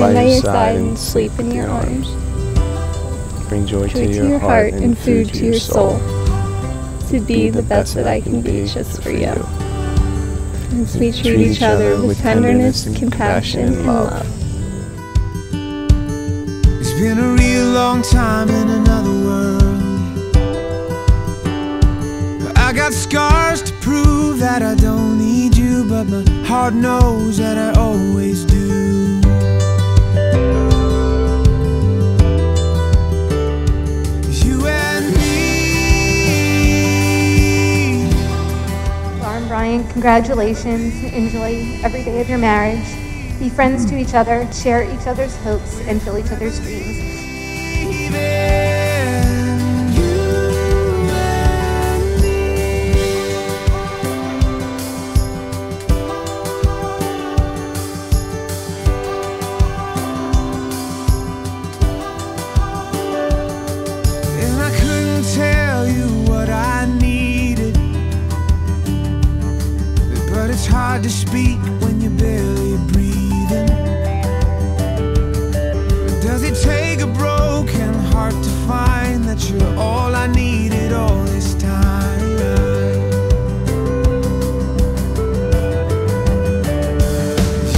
stand by your side and sleep in your arms. Bring joy, Joy to your heart and food to your soul. To be the best that I can be just for you. As we treat each other with tenderness and compassion and love. It's been a real long time in another world. I got scars to prove that I don't need you, but my heart knows that I always do. Congratulations. Enjoy every day of your marriage. Be friends to each other, share each other's hopes, and fill each other's dreams. Hard to speak when you're barely breathing. Does it take a broken heart to find that you're all I needed all this time?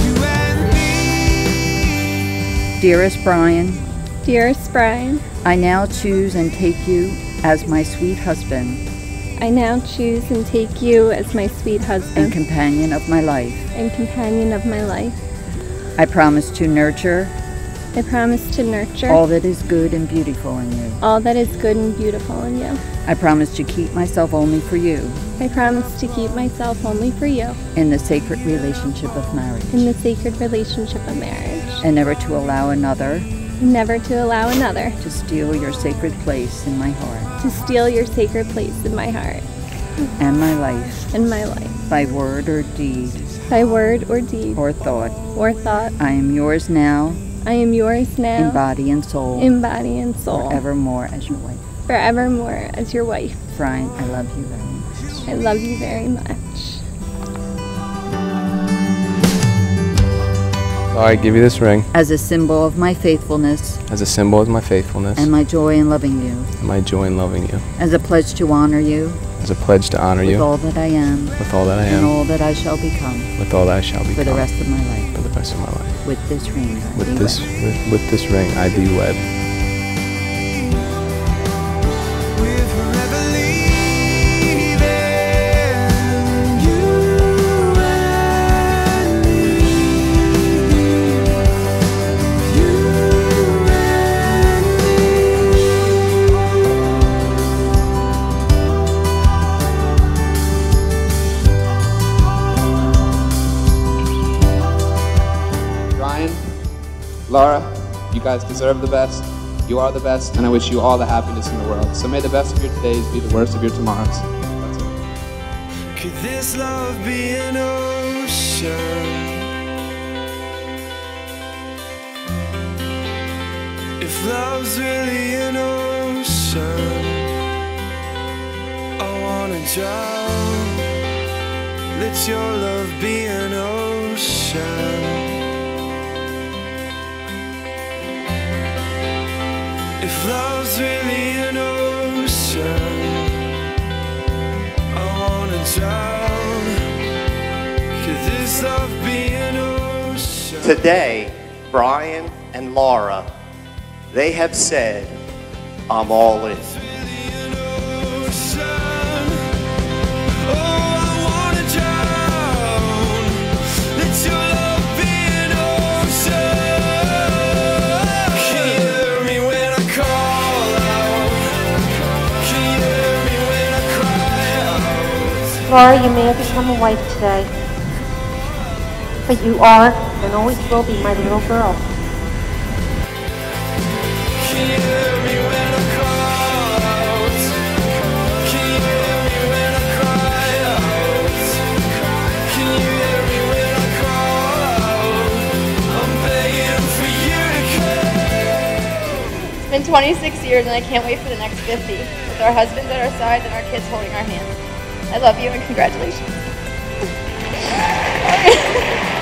You and me. Dearest Brian, Dearest Brian, I now choose and take you as my sweet husband I now choose and take you as my sweet husband. and companion of my life. and companion of my life. I promise to nurture I promise to nurture all that is good and beautiful in you. all that is good and beautiful in you. I promise to keep myself only for you I promise to keep myself only for you in the sacred relationship of marriage in the sacred relationship of marriage, and never to allow another never to allow another to steal your sacred place in my heart to steal your sacred place in my heart and my life and my life by word or deed by word or deed or thought. or thought. I am yours now I am yours now in body and soul in body and soul forevermore as your wife. forevermore as your wife. Brian, I love you very much. I love you very much. I give you this ring As a symbol of my faithfulness as a symbol of my faithfulness and my joy in loving you. and my joy in loving you. As a pledge to honor you As a pledge to honor with you With all that I am with all that I am. and all that I shall become with all that I shall become for the rest of my life. for the rest of my life. With this ring, I With this with, with this ring, I be wed. Laura, you guys deserve the best. You are the best, and I wish you all the happiness in the world. So may the best of your todays be the worst of your tomorrows. Could this love be an ocean? If love's really an ocean, I wanna drown. Let your love be an ocean. If love's really an ocean, I wanna drown. Could this love be an ocean? Today, Brian and Laura, they have said, I'm all in. Laura, you may have become a wife today, but you are and always will be my little girl. It's been 26 years and I can't wait for the next 50 with our husbands at our sides and our kids holding our hands. I love you and congratulations.